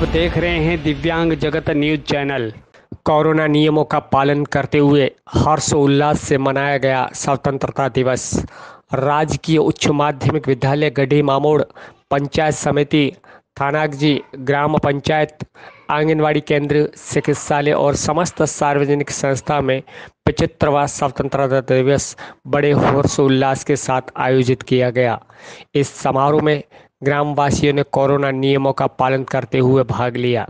आप देख रहे हैं दिव्यांग जगत न्यूज़ चैनल। कोरोना नियमों का पालन करते हुए हर्षोल्लास से मनाया गया स्वतंत्रता दिवस। राजकीय उच्च माध्यमिक विद्यालय गढ़ी मामोड़ पंचायत समिति, थानागजी ग्राम पंचायत, आंगनवाड़ी केंद्र, चिकित्सालय और समस्त सार्वजनिक संस्था में पचहत्तरवा स्वतंत्रता दिवस बड़े हर्षोल्लास के साथ आयोजित किया गया। इस समारोह में ग्रामवासियों ने कोरोना नियमों का पालन करते हुए भाग लिया।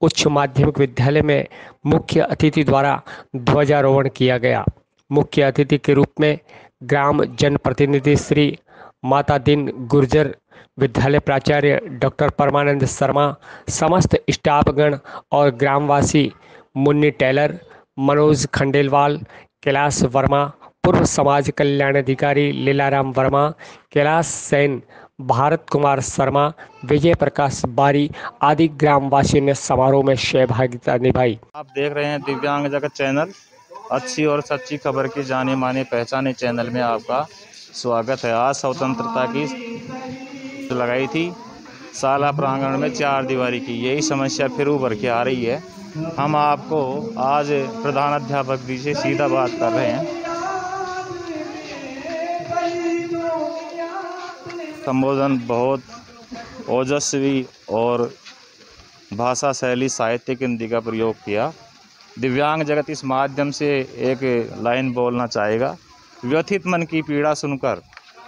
उच्च माध्यमिक विद्यालय में मुख्य अतिथि द्वारा ध्वजारोहण किया गया। मुख्य अतिथि के रूप में ग्राम जनप्रतिनिधि श्री माता दिन गुर्जर, विद्यालय प्राचार्य डॉक्टर परमानंद शर्मा, समस्त स्टाफगण और ग्रामवासी मुन्नी टेलर, मनोज खंडेलवाल, कैलाश वर्मा, पूर्व समाज कल्याण अधिकारी लीलाराम वर्मा, कैलाश सेन भारत कुमार शर्मा विजय प्रकाश बारी आदि ग्रामवासियों ने समारोह में सहभागिता निभाई। आप देख रहे हैं दिव्यांग जगत चैनल। अच्छी और सच्ची खबर की जाने माने पहचाने चैनल में आपका स्वागत है। आज स्वतंत्रता की लगाई थी। साला प्रांगण में चार दीवारी की। यही समस्या फिर उभर के आ रही है। हम आपको आज प्रधान अध्यापक जी से सीधा बात कर रहे हैं। संबोधन बहुत ओजस्वी और भाषा शैली, साहित्यिक हिंदी का प्रयोग किया। दिव्यांग जगत इस माध्यम से एक लाइन बोलना चाहेगा। व्यथित मन की पीड़ा सुनकर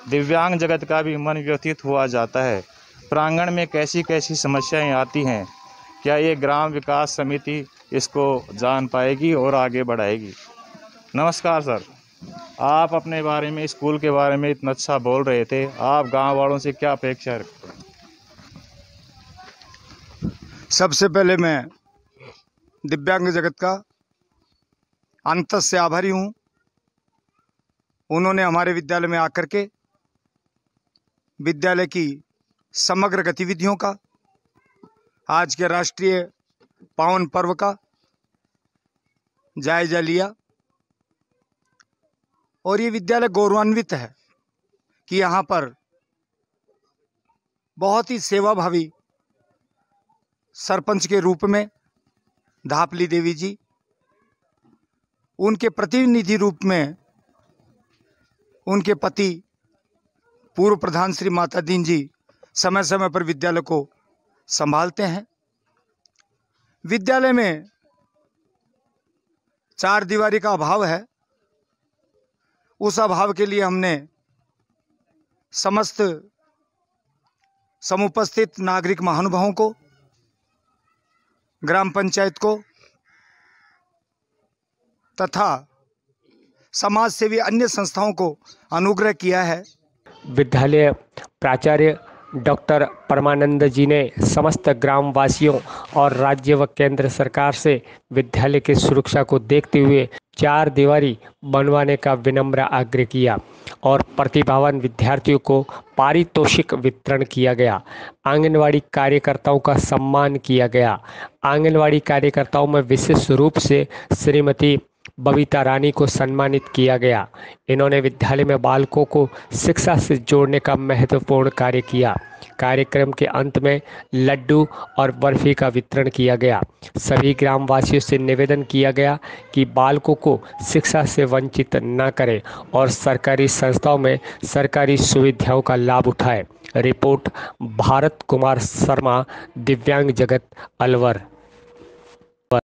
दिव्यांग जगत का भी मन व्यथित हुआ जाता है। प्रांगण में कैसी कैसी समस्याएँ आती हैं? क्या ये ग्राम विकास समिति इसको जान पाएगी और आगे बढ़ाएगी? नमस्कार, सर। आप अपने बारे में, स्कूल के बारे में इतना अच्छा बोल रहे थे। आप गाँव वालों से क्या अपेक्षा रखते हैं? सबसे पहले मैं दिव्यांग जगत का अंत से आभारी हूँ। उन्होंने हमारे विद्यालय में आकर के विद्यालय की समग्र गतिविधियों का, आज के राष्ट्रीय पावन पर्व का जायजा लिया। और ये विद्यालय गौरवान्वित है कि यहाँ पर बहुत ही सेवाभावी सरपंच के रूप में धापली देवी जी, उनके प्रतिनिधि रूप में उनके पति पूर्व प्रधान श्री माता दीन जी समय समय पर विद्यालय को संभालते हैं। विद्यालय में चार दीवारी का अभाव है। उस अभाव के लिए हमने समस्त समुपस्थित नागरिक महानुभावों को, ग्राम पंचायत को तथा समाज सेवी अन्य संस्थाओं को अनुग्रह किया है। विद्यालय प्राचार्य डॉक्टर परमानंद जी ने समस्त ग्रामवासियों और राज्य व केंद्र सरकार से विद्यालय की सुरक्षा को देखते हुए चार दीवारी बनवाने का विनम्र आग्रह किया और प्रतिभावान विद्यार्थियों को पारितोषिक वितरण किया गया। आंगनवाड़ी कार्यकर्ताओं का सम्मान किया गया। आंगनवाड़ी कार्यकर्ताओं में विशेष रूप से श्रीमती बबीता रानी को सम्मानित किया गया। इन्होंने विद्यालय में बालकों को शिक्षा से जोड़ने का महत्वपूर्ण कार्य किया। कार्यक्रम के अंत में लड्डू और बर्फ़ी का वितरण किया गया। सभी ग्रामवासियों से निवेदन किया गया कि बालकों को शिक्षा से वंचित न करें और सरकारी संस्थाओं में सरकारी सुविधाओं का लाभ उठाएँ। रिपोर्ट भारत कुमार शर्मा, दिव्यांग जगत, अलवर।